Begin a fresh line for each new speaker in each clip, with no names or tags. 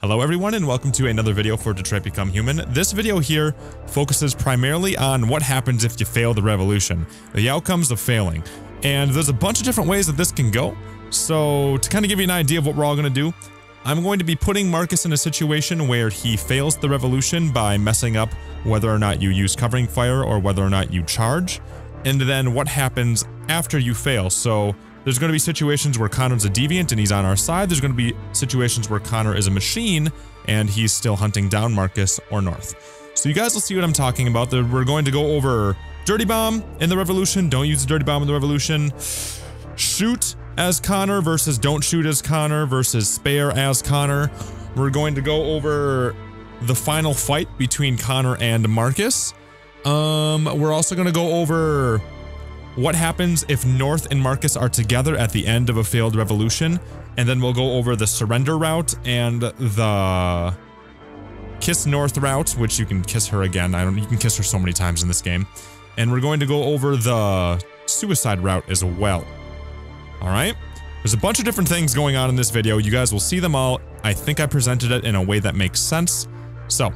Hello everyone and welcome to another video for Detroit Become Human. This video here focuses primarily on what happens if you fail the revolution, the outcomes of failing. And there's a bunch of different ways that this can go. So to kind of give you an idea of what we're all going to do, I'm going to be putting Markus in a situation where he fails the revolution by messing up whether or not you use covering fire or whether or not you charge. And then what happens after you fail. So there's going to be situations where Connor's a deviant and he's on our side. There's going to be situations where Connor is a machine and he's still hunting down Markus or North. So you guys will see what I'm talking about. We're going to go over Dirty Bomb in the Revolution. Don't use the Dirty Bomb in the Revolution. Shoot as Connor versus don't shoot as Connor versus spare as Connor. We're going to go over the final fight between Connor and Markus. Um, we're also going to go over what happens if North and Markus are together at the end of a failed revolution, and then we'll go over the surrender route and the kiss North route, which you can kiss her again. I don't you can kiss her so many times in this game. And we're going to go over the suicide route as well. All right? There's a bunch of different things going on in this video. You guys will see them all. I think I presented it in a way that makes sense. So,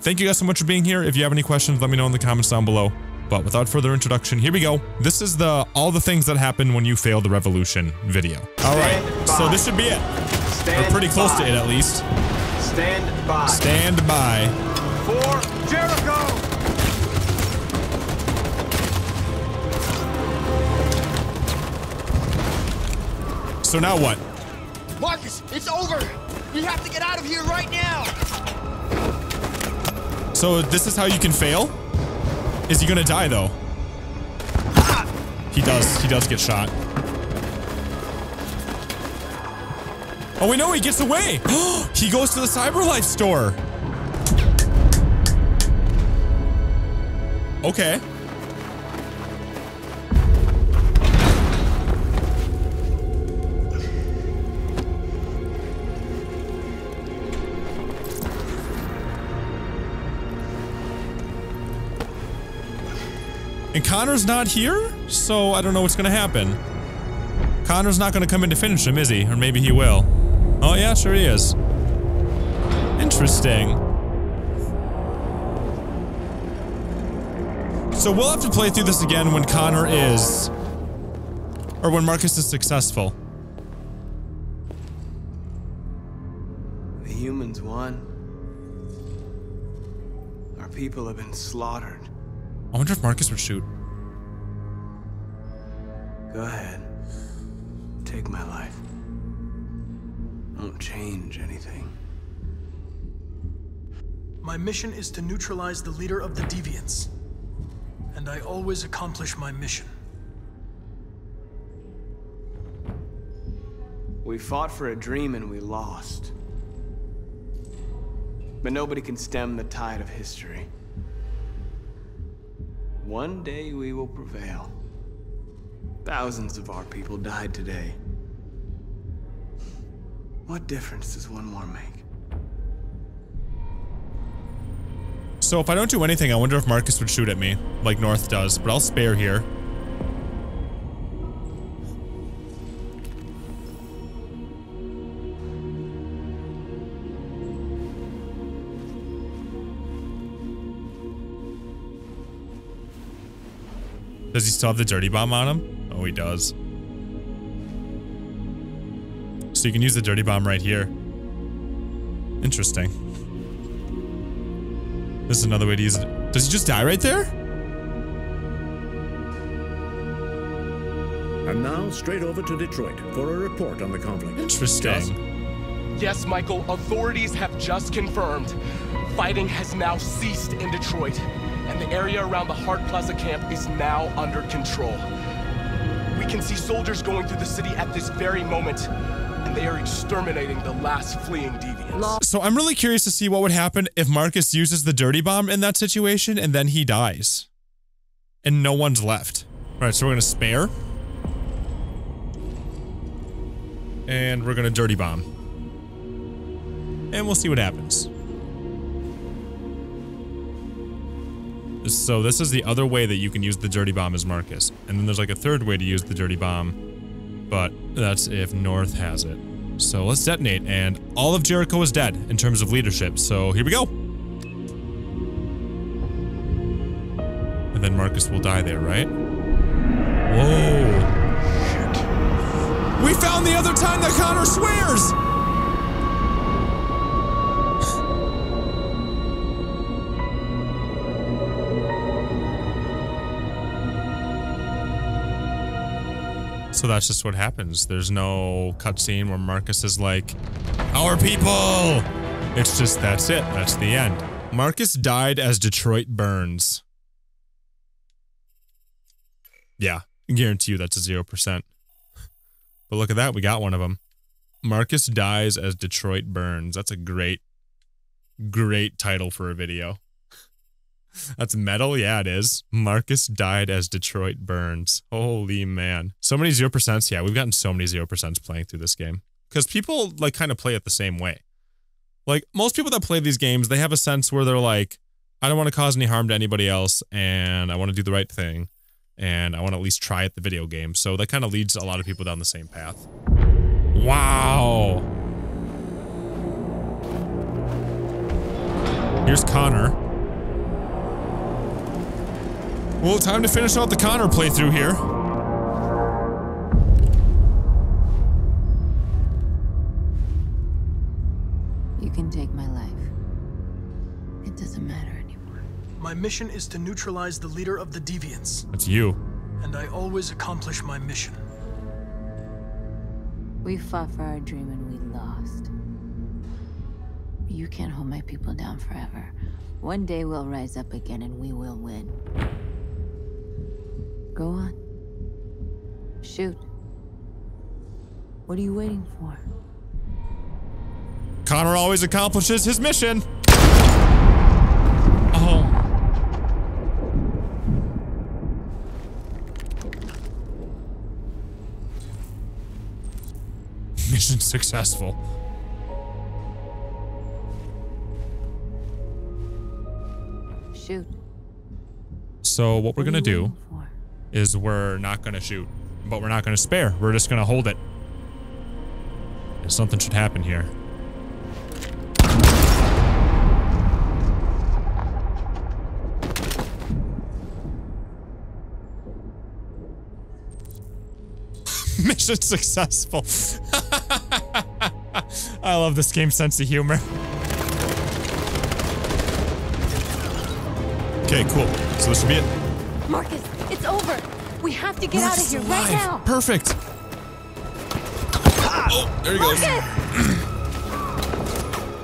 thank you guys so much for being here. If you have any questions, let me know in the comments down below. But without further introduction, here we go. This is the all the things that happen when you fail the revolution video. All right, so this should be it.
Stand
We're pretty close
by.
to it at least.
Stand by.
Stand by.
For Jericho.
So now what?
Markus, it's over! We have to get out of here right now!
So this is how you can fail? Is he gonna die though? He does. He does get shot. Oh, we know he gets away. he goes to the CyberLife store. Okay. And Connor's not here, so I don't know what's gonna happen. Connor's not gonna come in to finish him, is he? Or maybe he will. Oh yeah, sure he is. Interesting. So we'll have to play through this again when Connor is... Or when Markus is successful.
The humans won. Our people have been slaughtered.
I wonder if Markus would shoot.
Go ahead. Take my life. Won't change anything.
My mission is to neutralize the leader of the Deviants. And I always accomplish my mission.
We fought for a dream and we lost. But nobody can stem the tide of history. One day we will prevail. Thousands of our people died today. What difference does one more make?
So if I don't do anything, I wonder if Markus would shoot at me, like North does, but I'll spare here. Does he still have the dirty bomb on him? Oh, he does. So you can use the dirty bomb right here. Interesting. This is another way to use it. Does he just die right there?
And now, straight over to Detroit for a report on the conflict.
Interesting.
Yes, Michael, authorities have just confirmed fighting has now ceased in Detroit, and the area around the Hart Plaza camp is now under control. We can see soldiers going through the city at this very moment, and they are exterminating the last fleeing deviants.
So I'm really curious to see what would happen if Markus uses the dirty bomb in that situation and then he dies. And no one's left. Alright, so we're gonna spare. And we're gonna dirty bomb. And we'll see what happens. So this is the other way that you can use the dirty bomb as Markus. And then there's like a third way to use the dirty bomb. But that's if North has it. So let's detonate, and all of Jericho is dead in terms of leadership. So here we go. And then Markus will die there, right? Whoa. We found the other time that Connor swears! So that's just what happens. There's no cutscene where Markus is like, Our people! It's just, that's it. That's the end. Markus died as Detroit burns. Yeah, I guarantee you that's a 0%. But look at that, we got one of them. Markus dies as Detroit burns. That's a great, great title for a video. That's metal? Yeah, it is. Markus died as Detroit burns. Holy man. So many 0%. Yeah, we've gotten so many 0% playing through this game. Because people, like, kind of play it the same way. Like, most people that play these games, they have a sense where they're like, I don't want to cause any harm to anybody else, and I want to do the right thing, and I want to at least try at the video game. So that kind of leads a lot of people down the same path. Wow. Here's Connor. Well, time to finish out the Connor playthrough here.
You can take my life. It doesn't matter anymore.
My mission is to neutralize the leader of the Deviants,
That's you.
and I always accomplish my mission.
We fought for our dream and we lost. You can't hold my people down forever. One day we'll rise up again and we will win. Go on. Shoot. What are you waiting for?
Connor always accomplishes his mission. Oh. Mission successful.
Shoot.
So what we're
What
gonna do
for?
Is we're not gonna shoot, but we're not gonna spare. We're just gonna hold it. And Something should happen here. Mission successful. I love this game's sense of humor. Okay, cool. So this should be it.
Markus. We have to get
Markus
out of
is
here right now.
Perfect. Ah! Oh, there he goes.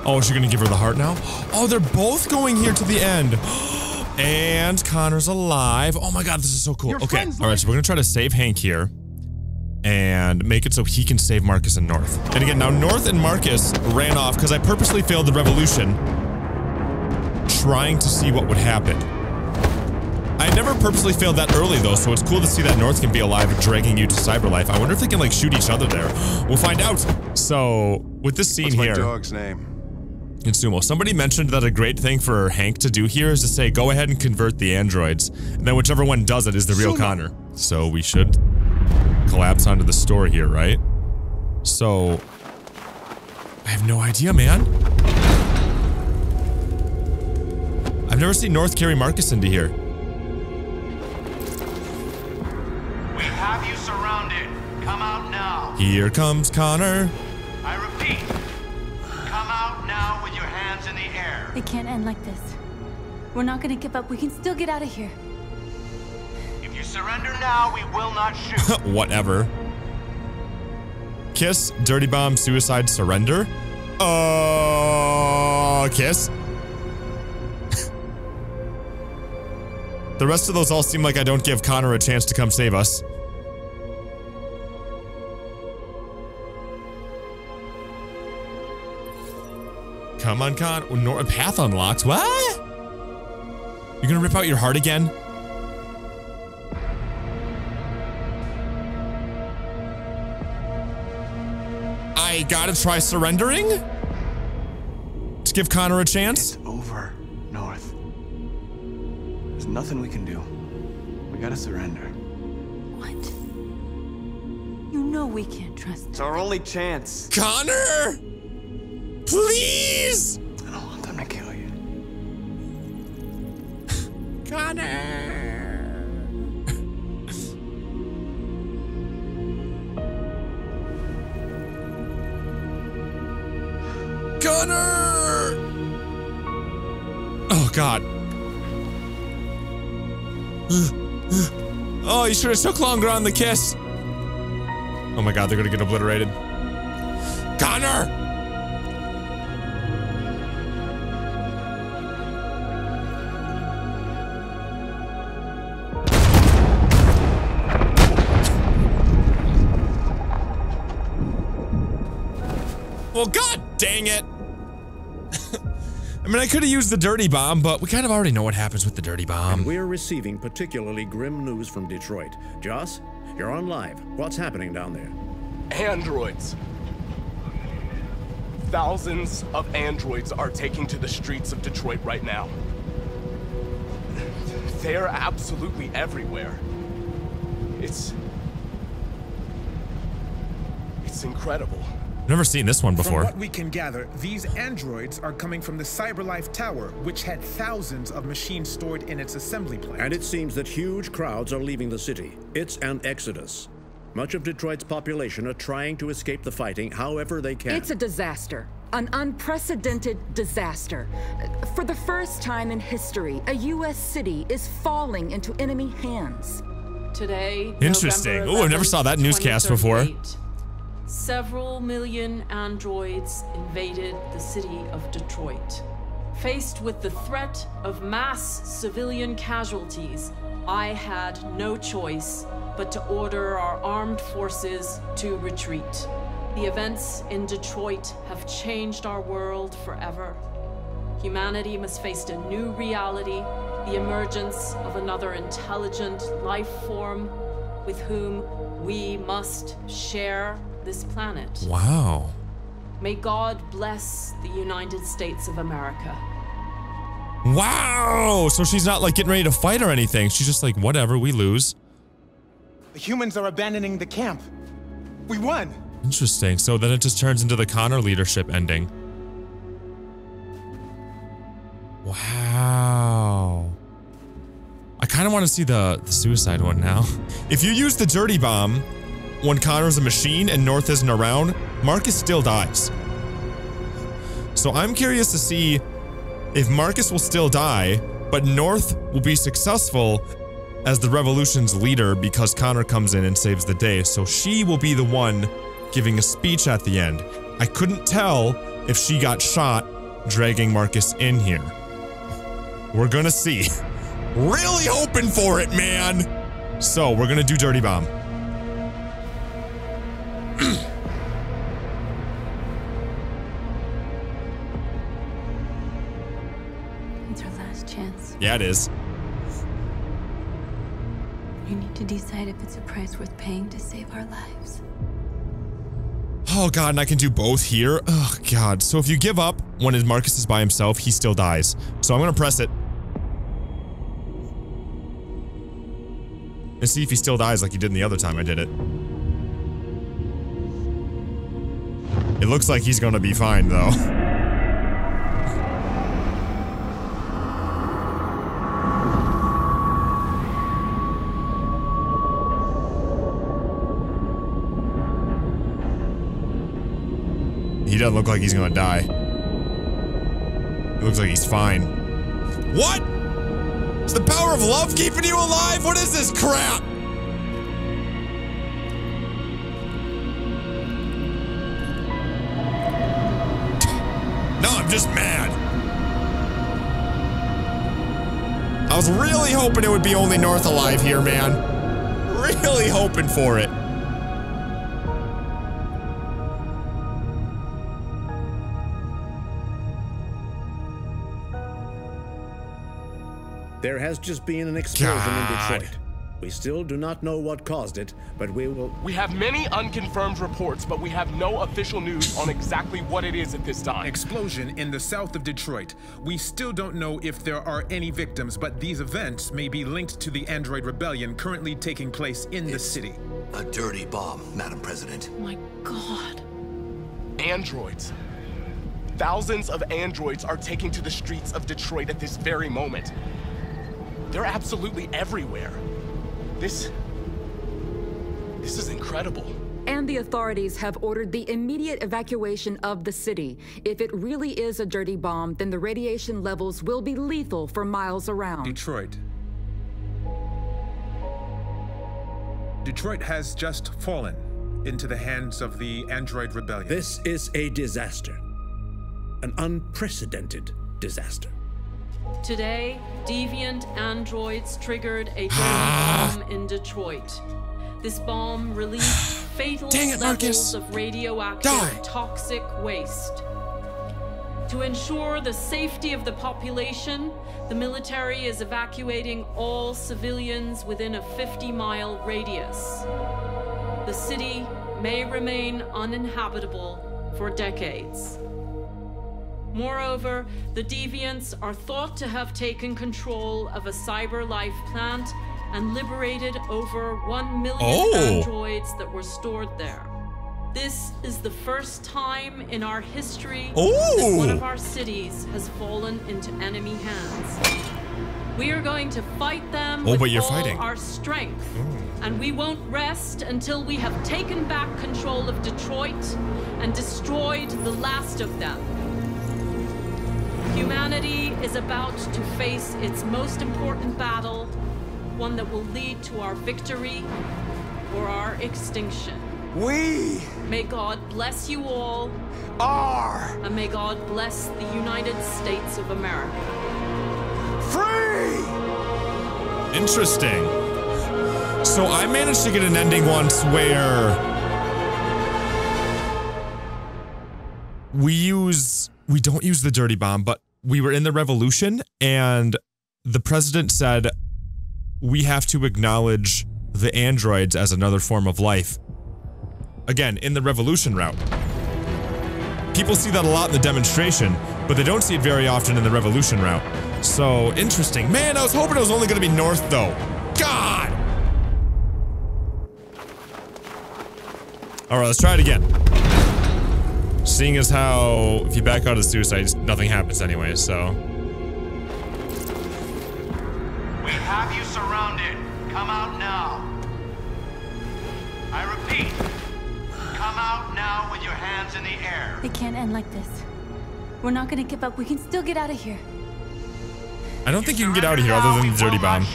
Oh, is she gonna give her the heart now? Oh, they're both going here to the end. And Connor's alive. Oh my god, this is so cool.
Your
okay,
friend's
all right, so we're gonna try to save Hank here and make it so he can save Markus and North. And again, now North and Markus ran off because I purposely failed the revolution trying to see what would happen. I never purposely failed that early though, so it's cool to see that North can be alive dragging you to Cyberlife. I wonder if they can like shoot each other there. We'll find out. So with this scene
What's my
here
dog's name?
in Sumo, somebody mentioned that a great thing for Hank to do here is to say, go ahead and convert the androids. And then whichever one does it is the real
Sumo.
Connor. So we should collapse onto the store here, right? So I have no idea, man. I've never seen North carry Markus into here.
Have you surrounded. Come out now.
Here comes Connor.
I repeat. Come out now with your hands in the air.
It can't end like this. We're not gonna give up. We can still get out of here.
If you surrender now, we will not shoot.
Whatever. Kiss, Dirty Bomb, Suicide, Surrender. Uh, Kiss. the rest of those all seem like I don't give Connor a chance to come save us. Come on, Con. Oh, Nor- path unlocked. What? You're gonna rip out your heart again? I gotta try surrendering? To give Connor a chance?
It's Over, North. There's nothing we can do. We gotta surrender.
What? You know we can't trust
It's our only chance.
Connor! Please!
I don't want them to kill you.
Connor! Connor! Oh, God. Oh, you should have took longer on the kiss. Oh my god, they're gonna get obliterated. Connor! Well, god dang it! I mean, I could have used the dirty bomb, but we kind of already know what happens with the dirty bomb.
We're receiving particularly grim news from Detroit. Joss, you're on live. What's happening down there?
Androids. Thousands of androids are taking to the streets of Detroit right now. They are absolutely everywhere. It's. It's incredible.
Never seen this one before.
From
before.
what we can gather, these androids are coming from the Cyberlife Tower, which had thousands of machines stored in its assembly plant.
And it seems that huge crowds are leaving the city. It's an exodus. Much of Detroit's population are trying to escape the fighting however they can.
It's a disaster. An unprecedented disaster. For the first time in history, a U.S. city is falling into enemy hands.
Today,
Interesting. Oh, I never saw that newscast before.
2038, Several million androids invaded the city of Detroit. Faced with the threat of mass civilian casualties, I had no choice but to order our armed forces to retreat. The events in Detroit have changed our world forever. Humanity must face a new reality, the emergence of another intelligent life form with whom we must share this planet.
Wow.
May God bless the United States of America.
Wow! So she's not like getting ready to fight or anything. She's just like, whatever, we lose.
The humans are abandoning the camp. We won.
Interesting. So then it just turns into the Connor leadership ending. Wow. I kind of want to see the, the suicide one now. If you use the dirty bomb when Connor's a machine and North isn't around, Markus still dies. So I'm curious to see if Markus will still die, but North will be successful as the revolution's leader because Connor comes in and saves the day. So she will be the one giving a speech at the end. I couldn't tell if she got shot dragging Markus in here. We're gonna see. Really hoping for it, man. So we're gonna do Dirty Bomb.
It's our last chance.
Yeah, it is.
We need to decide if it's a price worth paying to save our lives.
Oh god, and I can do both here. Oh god. So if you give up when Markus is by himself, he still dies. So I'm gonna press it. And see if he still dies like he did in the other time I did it. It looks like he's gonna be fine though. He doesn't look like he's gonna die. He looks like he's fine. What? Is the power of love keeping you alive? What is this crap? Just mad. I was really hoping it would be only North alive here, man. Really hoping for it.
There has just been an explosion
God.
in Detroit. We still do not know what caused it, but we will.
We have many unconfirmed reports, but we have no official news on exactly what it is at this time.
Explosion in the south of Detroit. We still don't know if there are any victims, but these events may be linked to the Android rebellion currently taking place in the city.
A dirty bomb, Madam President.
Oh my god.
Androids. Thousands of androids are taking to the streets of Detroit at this very moment. They're absolutely everywhere. This... This is incredible.
And the authorities have ordered the immediate evacuation of the city. If it really is a dirty bomb, then the radiation levels will be lethal for miles around.
Detroit. Detroit has just fallen into the hands of the Android Rebellion.
This is a disaster. An unprecedented disaster.
Today, deviant androids triggered a bomb in Detroit. This bomb released fatal
it,
levels
Markus.
of radioactive
Die.
toxic waste. To ensure the safety of the population, the military is evacuating all civilians within a 50 mile radius. The city may remain uninhabitable for decades. Moreover, the deviants are thought to have taken control of a CyberLife plant and liberated over 1 million
Oh.
androids that were stored there. This is the first time in our history that
Oh.
one of oh. our cities has fallen into enemy hands. We are going to fight them
Oh,
with
but you're
all
fighting.
our strength. Oh. And we won't rest until we have taken back control of Detroit and destroyed the last of them. Humanity is about to face its most important battle, one that will lead to our victory or our extinction.
We
May God bless you all,
are
and may God bless the United States of America.
free!
Interesting. So I managed to get an ending once where we use we don't use the dirty bomb, but we were in the revolution and the president said we have to acknowledge the androids as another form of life. Again, in the revolution route. People see that a lot in the demonstration, but they don't see it very often in the revolution route. So interesting. Man, I was hoping it was only going to be north though. God! All right, let's try it again. Seeing as how if you back out of the suicide, nothing happens anyway, so.
We have you surrounded. Come out now. I repeat, come out now with your hands in the air.
It can't end like this. We're not gonna give up. We can still get out of here.
I don't think you can get out of here other than the dirty bomb.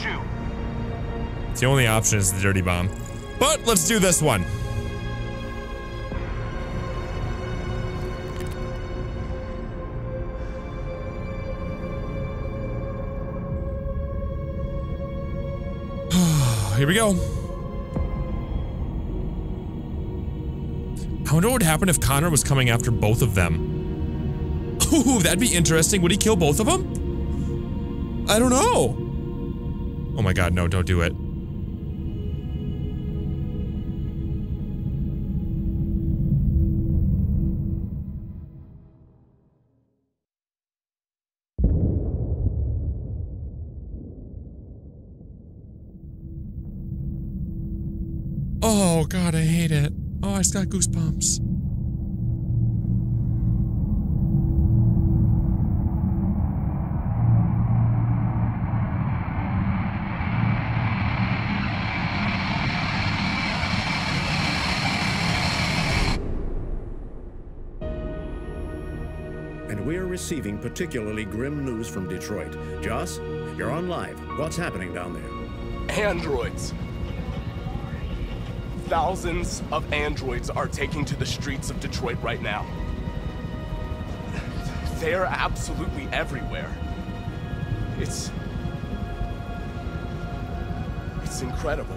It's the only option is the dirty bomb. But let's do this one. Here we go. I wonder what would happen if Connor was coming after both of them. Ooh, that'd be interesting. Would he kill both of them? I don't know. Oh my god, no, don't do it. Oh god, I hate it. Oh, I just got goosebumps.
And we're receiving particularly grim news from Detroit. Joss, you're on live. What's happening down there?
Androids. Thousands of androids are taking to the streets of Detroit right now. They're absolutely everywhere. It's. It's incredible.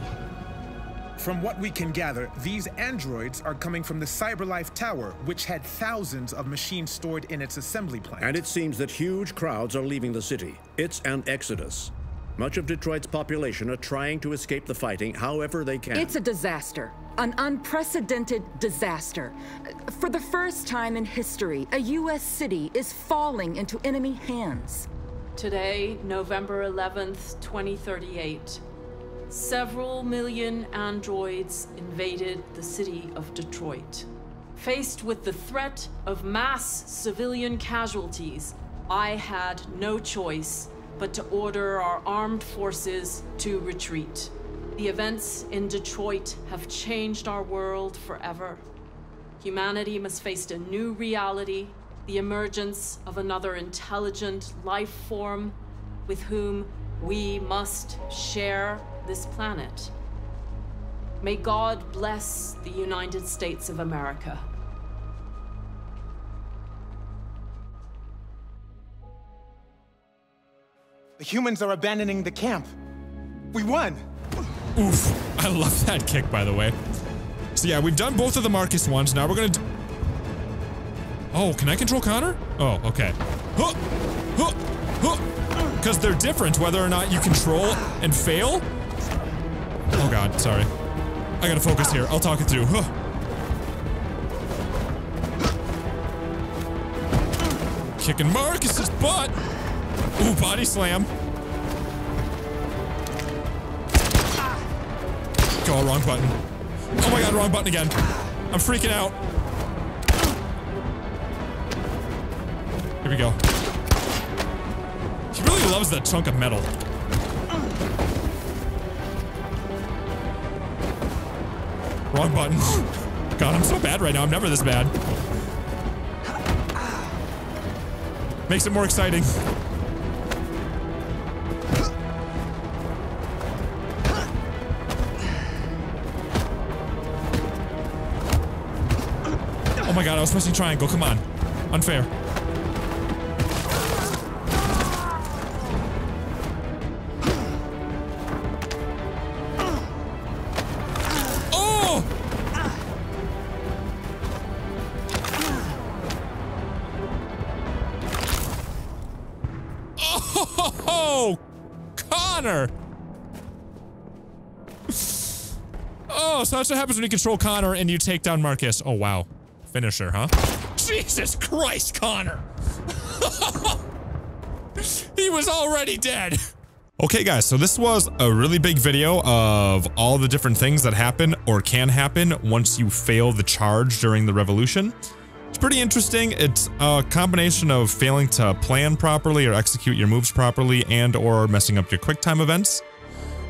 From what we can gather, these androids are coming from the CyberLife Tower, which had thousands of machines stored in its assembly plant.
And it seems that huge crowds are leaving the city. It's an exodus. Much of Detroit's population are trying to escape the fighting however they can.
It's a disaster. An unprecedented disaster. For the first time in history, a U.S. city is falling into enemy hands.
Today, November 11th, 2038, several million androids invaded the city of Detroit. Faced with the threat of mass civilian casualties, I had no choice but to order our armed forces to retreat. The events in Detroit have changed our world forever. Humanity must face a new reality, the emergence of another intelligent life form with whom we must share this planet. May God bless the United States of America.
The humans are abandoning the camp. We won!
Oof. I love that kick, by the way. So yeah, we've done both of the Markus ones. Now we're gonna... Oh, can I control Connor? Oh, okay. Because they're different whether or not you control and fail. Oh god, sorry. I gotta focus here. I'll talk it through. Huh. Kicking Markus's butt. Ooh, body slam. Go, wrong button. Oh my god, wrong button again. I'm freaking out. Here we go. He really loves that chunk of metal. Wrong button. God, I'm so bad right now. I'm never this bad. Makes it more exciting. My god, I was pressing triangle. Come on. Unfair. Oh! Oh, Connor! Oh, so that's what happens when you control Connor and you take down Markus. Oh, wow. Finisher, huh? Jesus Christ, Connor! he was already dead. Okay, guys, so this was a really big video of all the different things that happen or can happen once you fail the charge during the revolution. It's pretty interesting. It's a combination of failing to plan properly or execute your moves properly and or messing up your quick time events.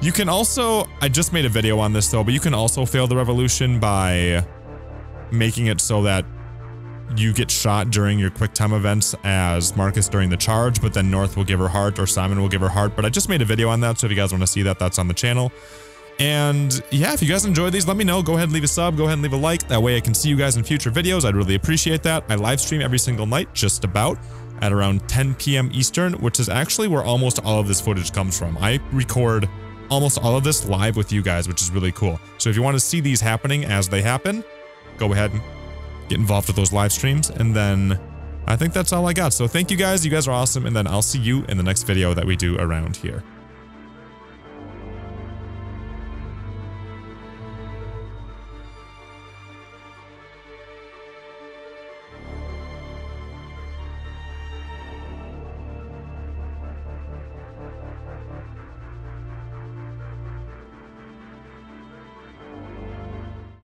You can also, I just made a video on this though, but you can also fail the revolution by making it so that you get shot during your quick time events as Markus during the charge, but then North will give her heart or Simon will give her heart. But I just made a video on that, so if you guys want to see that, that's on the channel. And yeah, if you guys enjoy these, let me know. Go ahead and leave a sub. Go ahead and leave a like. That way I can see you guys in future videos. I'd really appreciate that. I live stream every single night, just about, at around 10 p.m. Eastern, which is actually where almost all of this footage comes from. I record almost all of this live with you guys, which is really cool. So if you want to see these happening as they happen, go ahead and get involved with those live streams. And then I think that's all I got. So thank you guys. You guys are awesome. And then I'll see you in the next video that we do around here.